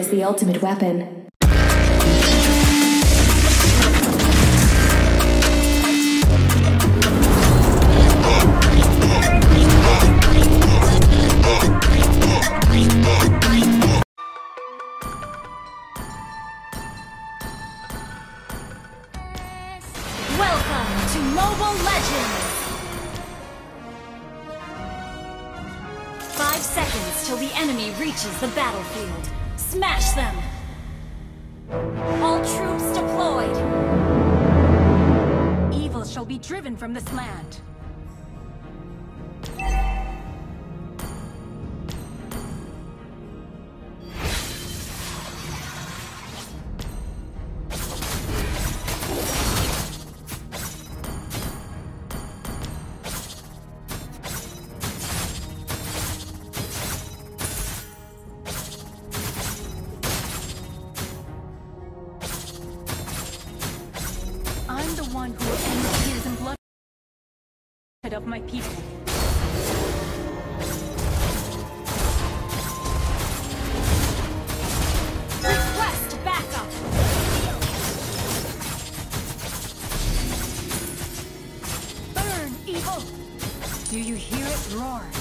is the ultimate weapon. Five seconds till the enemy reaches the battlefield. Smash them! All troops deployed! Evil shall be driven from this land. benefit of my people. Request backup! Burn, evil! Do you hear it roar?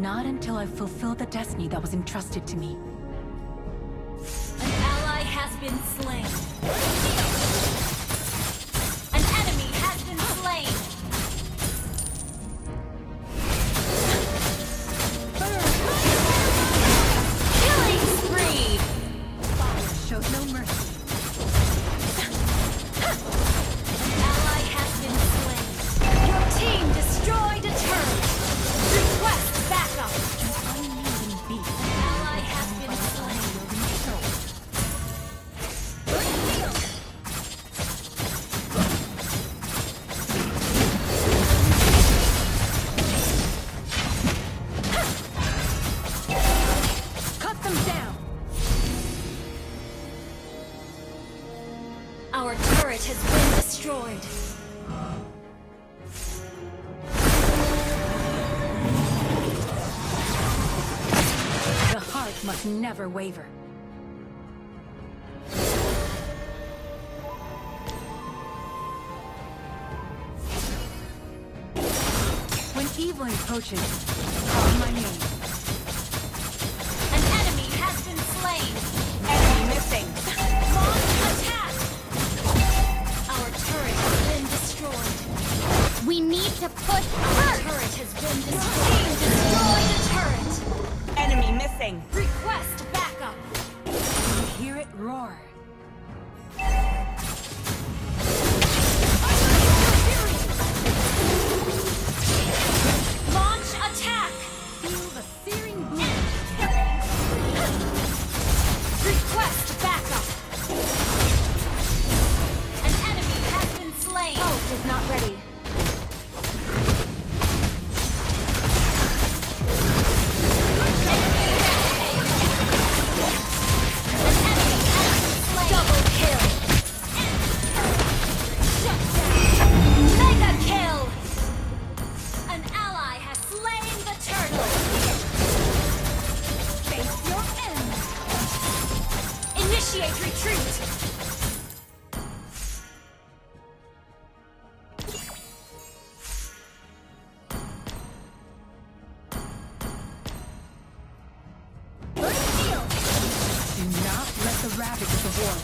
Not until I've fulfilled the destiny that was entrusted to me. An ally has been slain. turret has been destroyed. The heart must never waver. When evil encroaches, call my name.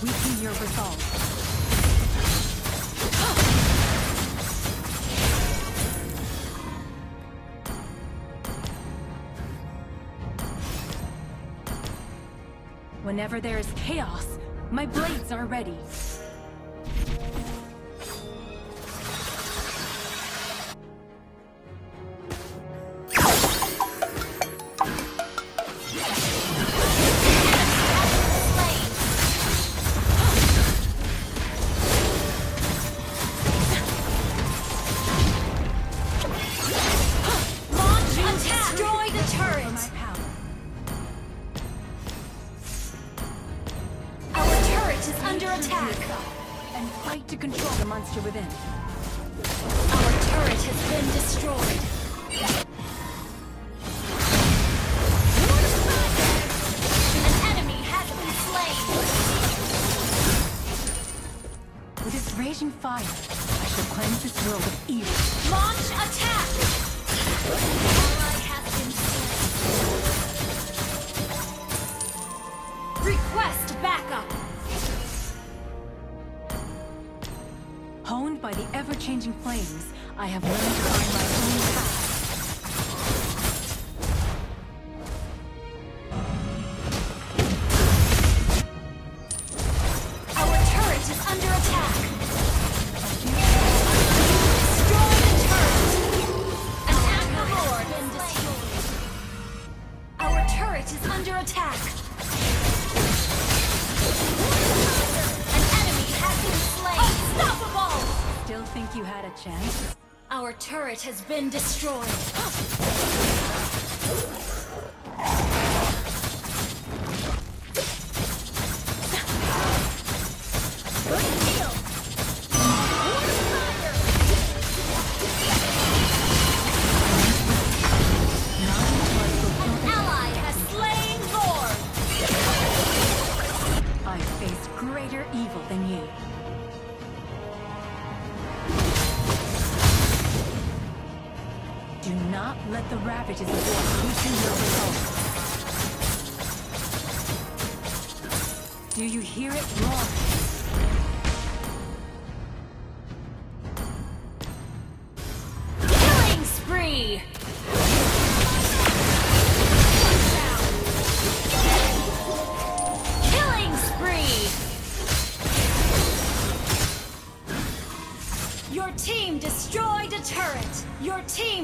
Weaken your resolve. Whenever there is chaos, my blades are ready. contentious world of evil. had a chance. Our turret has been destroyed.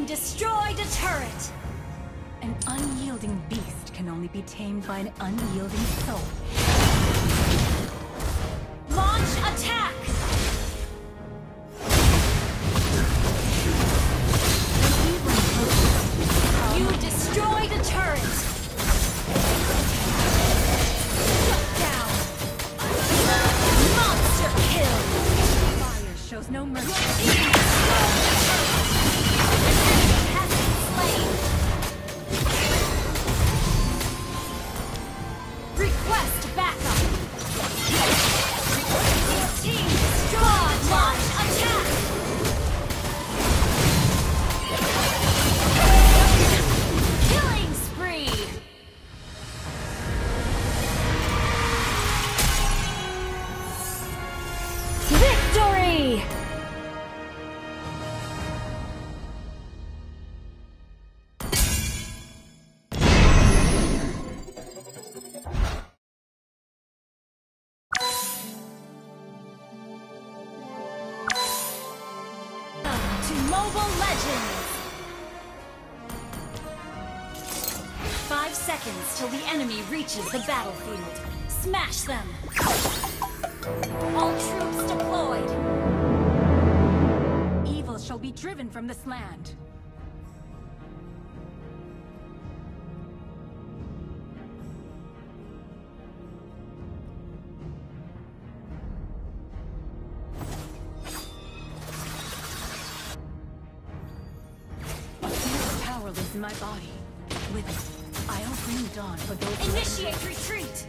destroyed a turret! An unyielding beast can only be tamed by an unyielding soul. reaches the battlefield. Smash them! All troops deployed! Evil shall be driven from this land. In my body, with it. I'll bring dawn for those... Initiate retreat!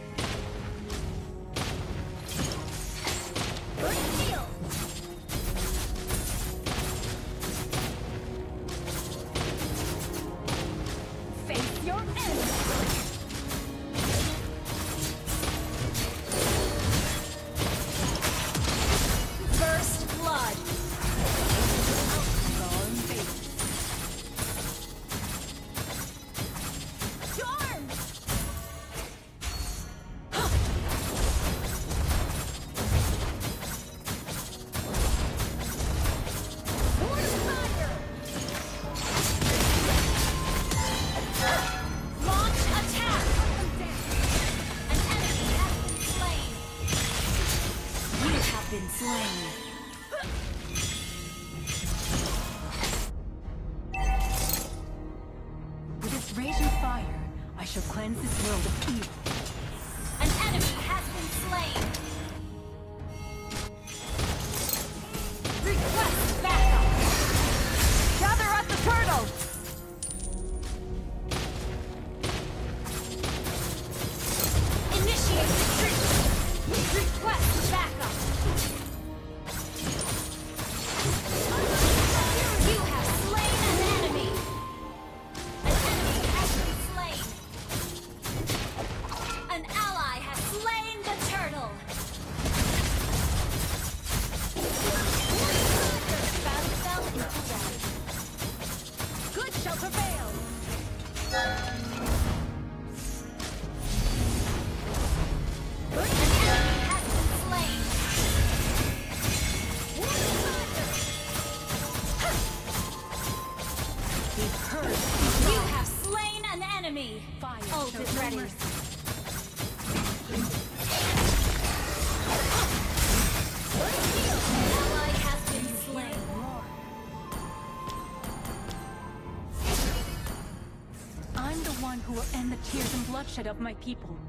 bloodshed of my people.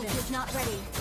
The monster Ult within. is not ready.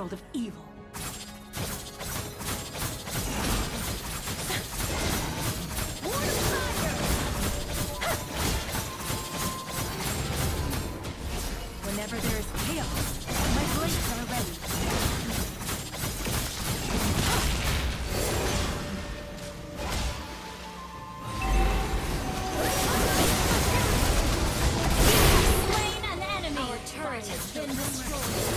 world of evil. Whenever there is chaos, my blades are ready. Slain an enemy. Our turret has been destroyed.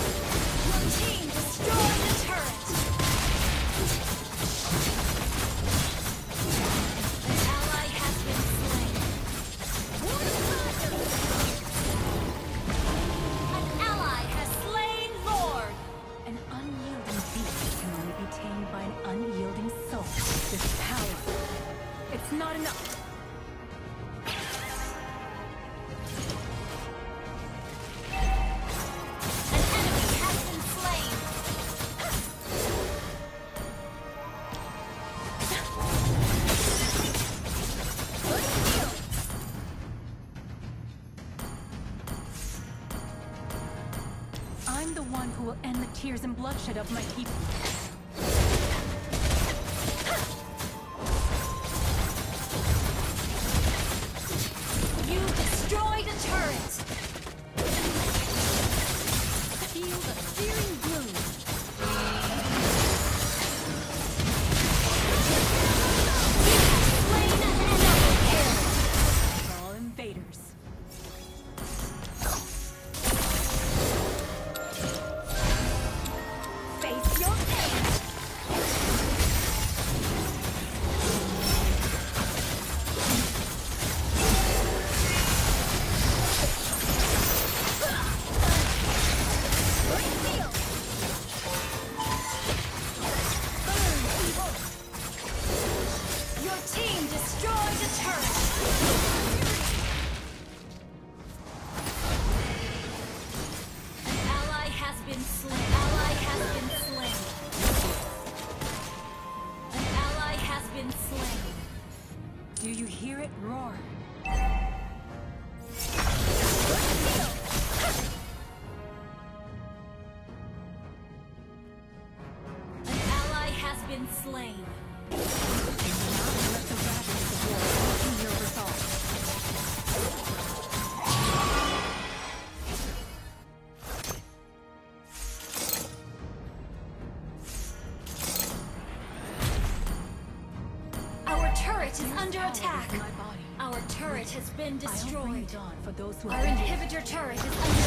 Shut up my teeth. has been destroyed. Our inhibitor turret is under